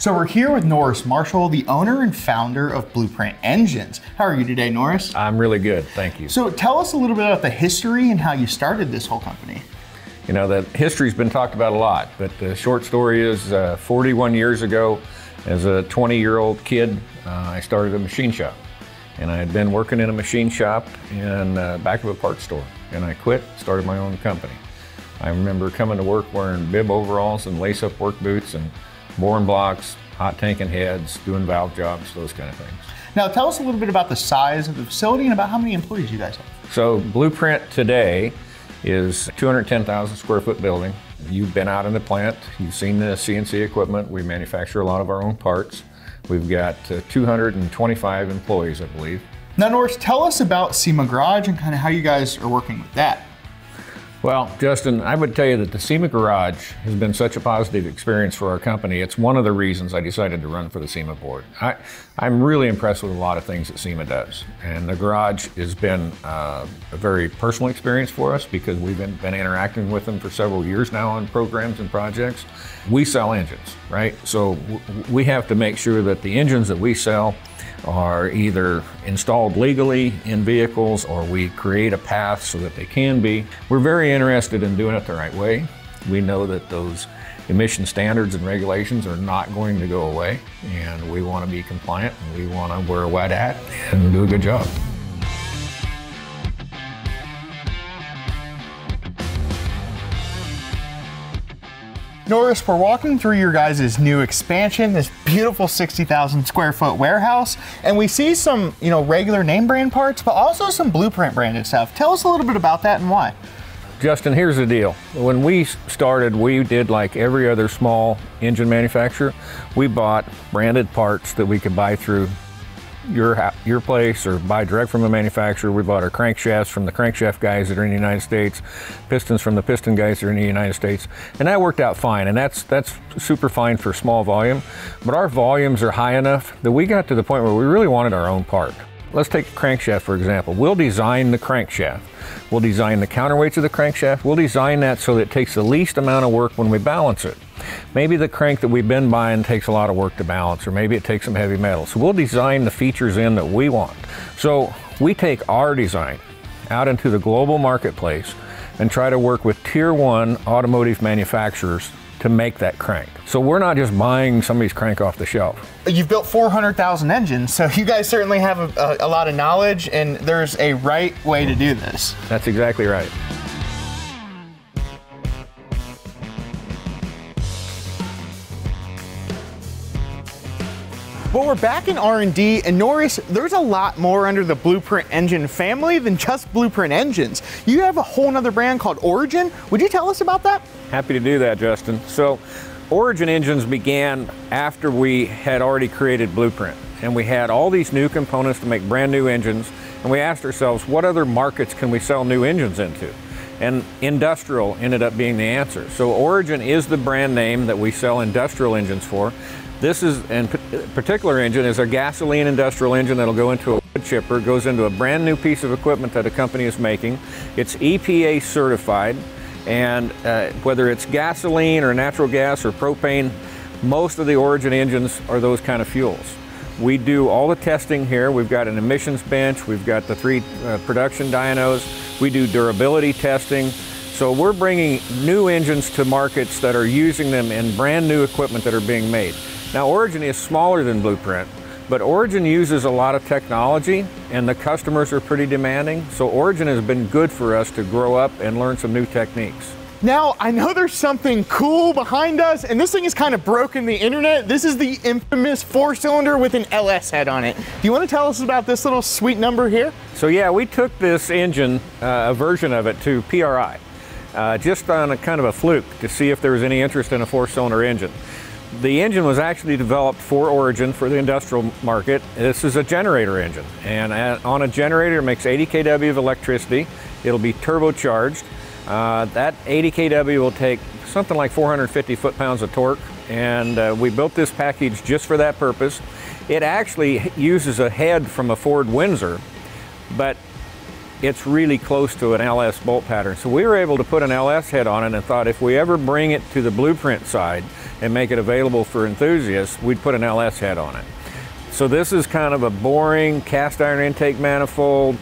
So we're here with Norris Marshall, the owner and founder of Blueprint Engines. How are you today, Norris? I'm really good, thank you. So tell us a little bit about the history and how you started this whole company. You know, the history's been talked about a lot, but the short story is uh, 41 years ago, as a 20 year old kid, uh, I started a machine shop. And I had been working in a machine shop in uh, back of a parts store. And I quit, started my own company. I remember coming to work wearing bib overalls and lace up work boots and boring blocks, hot tanking heads, doing valve jobs, those kind of things. Now, tell us a little bit about the size of the facility and about how many employees you guys have. So, Blueprint today is 210,000 square foot building. You've been out in the plant, you've seen the CNC equipment. We manufacture a lot of our own parts. We've got uh, 225 employees, I believe. Now, Norris, tell us about SEMA Garage and kind of how you guys are working with that. Well, Justin, I would tell you that the SEMA Garage has been such a positive experience for our company. It's one of the reasons I decided to run for the SEMA board. I, am really impressed with a lot of things that SEMA does. And the garage has been uh, a very personal experience for us because we've been, been interacting with them for several years now on programs and projects. We sell engines, right? So we have to make sure that the engines that we sell are either installed legally in vehicles or we create a path so that they can be. We're very interested in doing it the right way. We know that those emission standards and regulations are not going to go away and we want to be compliant and we want to wear a wet hat and do a good job. Norris, we're walking through your guys' new expansion, this beautiful 60,000 square foot warehouse, and we see some, you know, regular name brand parts, but also some blueprint branded stuff. Tell us a little bit about that and why. Justin, here's the deal. When we started, we did like every other small engine manufacturer. We bought branded parts that we could buy through your your place or buy direct from a manufacturer. We bought our crankshafts from the crankshaft guys that are in the United States, pistons from the piston guys that are in the United States, and that worked out fine. And that's that's super fine for small volume. But our volumes are high enough that we got to the point where we really wanted our own part. Let's take a crankshaft for example. We'll design the crankshaft. We'll design the counterweights of the crankshaft. We'll design that so that it takes the least amount of work when we balance it. Maybe the crank that we've been buying takes a lot of work to balance, or maybe it takes some heavy metal. So we'll design the features in that we want. So we take our design out into the global marketplace and try to work with tier one automotive manufacturers to make that crank. So we're not just buying somebody's crank off the shelf. You've built 400,000 engines, so you guys certainly have a, a, a lot of knowledge, and there's a right way to do this. That's exactly right. Well, we're back in R&D, and Norris, there's a lot more under the Blueprint engine family than just Blueprint engines. You have a whole other brand called Origin. Would you tell us about that? Happy to do that, Justin. So, Origin engines began after we had already created Blueprint, and we had all these new components to make brand new engines, and we asked ourselves, what other markets can we sell new engines into? and industrial ended up being the answer. So Origin is the brand name that we sell industrial engines for. This is, in particular engine, is a gasoline industrial engine that'll go into a wood chipper, goes into a brand new piece of equipment that a company is making. It's EPA certified, and uh, whether it's gasoline or natural gas or propane, most of the Origin engines are those kind of fuels. We do all the testing here. We've got an emissions bench, we've got the three uh, production dynos, we do durability testing. So we're bringing new engines to markets that are using them in brand new equipment that are being made. Now Origin is smaller than Blueprint, but Origin uses a lot of technology and the customers are pretty demanding. So Origin has been good for us to grow up and learn some new techniques. Now, I know there's something cool behind us, and this thing has kind of broken the internet. This is the infamous four cylinder with an LS head on it. Do you want to tell us about this little sweet number here? So, yeah, we took this engine, uh, a version of it, to PRI, uh, just on a kind of a fluke to see if there was any interest in a four cylinder engine. The engine was actually developed for Origin for the industrial market. This is a generator engine, and on a generator it makes 80 kW of electricity. It'll be turbocharged. Uh, that 80 kW will take something like 450 foot-pounds of torque, and uh, we built this package just for that purpose. It actually uses a head from a Ford Windsor, but it's really close to an LS bolt pattern. So we were able to put an LS head on it and thought if we ever bring it to the blueprint side and make it available for enthusiasts, we'd put an LS head on it. So this is kind of a boring cast iron intake manifold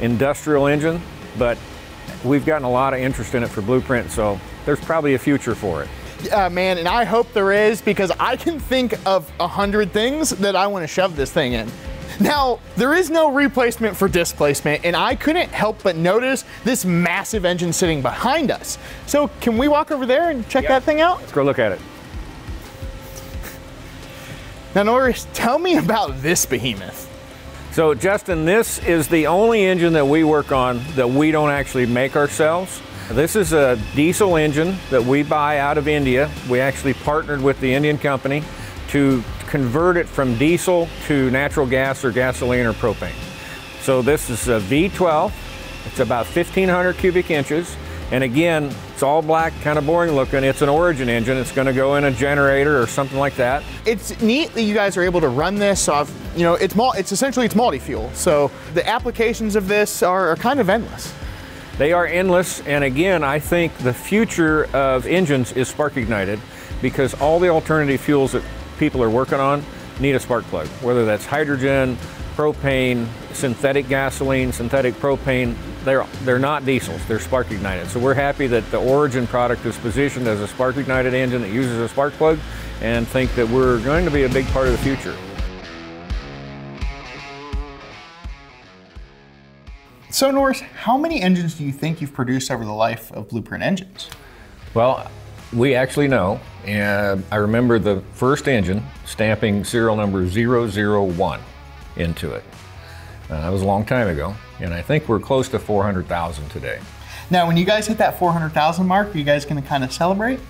industrial engine, but we've gotten a lot of interest in it for blueprint, so there's probably a future for it. Yeah, man, and I hope there is because I can think of a hundred things that I want to shove this thing in. Now, there is no replacement for displacement, and I couldn't help but notice this massive engine sitting behind us. So, can we walk over there and check that thing out? Let's go look at it. Now, Norris, tell me about this behemoth. So, Justin, this is the only engine that we work on that we don't actually make ourselves. This is a diesel engine that we buy out of India. We actually partnered with the Indian company to convert it from diesel to natural gas or gasoline or propane. So this is a V12. It's about 1,500 cubic inches. And again, it's all black, kind of boring looking. It's an Origin engine. It's going to go in a generator or something like that. It's neat that you guys are able to run this off, you know, it's, it's essentially it's multi-fuel. So the applications of this are, are kind of endless. They are endless, and again, I think the future of engines is spark ignited because all the alternative fuels that people are working on need a spark plug, whether that's hydrogen, propane, synthetic gasoline, synthetic propane. They're, they're not diesels, they're spark ignited. So we're happy that the Origin product is positioned as a spark ignited engine that uses a spark plug and think that we're going to be a big part of the future. So Norris, how many engines do you think you've produced over the life of Blueprint engines? Well, we actually know, and I remember the first engine stamping serial number 001 into it. Uh, that was a long time ago, and I think we're close to 400,000 today. Now, when you guys hit that 400,000 mark, are you guys going to kind of celebrate?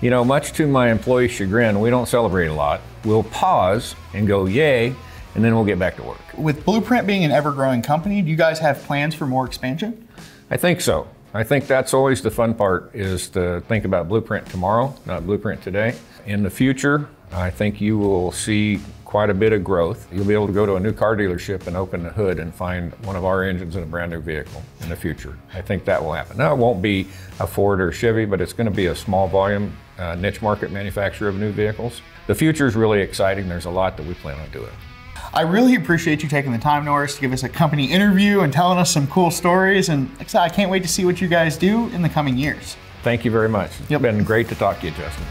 You know, much to my employee chagrin, we don't celebrate a lot. We'll pause and go, yay, and then we'll get back to work. With Blueprint being an ever growing company, do you guys have plans for more expansion? I think so. I think that's always the fun part is to think about Blueprint tomorrow, not Blueprint today. In the future, I think you will see quite a bit of growth. You'll be able to go to a new car dealership and open the hood and find one of our engines in a brand new vehicle in the future. I think that will happen. Now, it won't be a Ford or Chevy, but it's going to be a small volume uh, niche market manufacturer of new vehicles. The future is really exciting. There's a lot that we plan on doing. I really appreciate you taking the time, Norris, to give us a company interview and telling us some cool stories. And like I, said, I can't wait to see what you guys do in the coming years. Thank you very much. It's yep. been great to talk to you, Justin.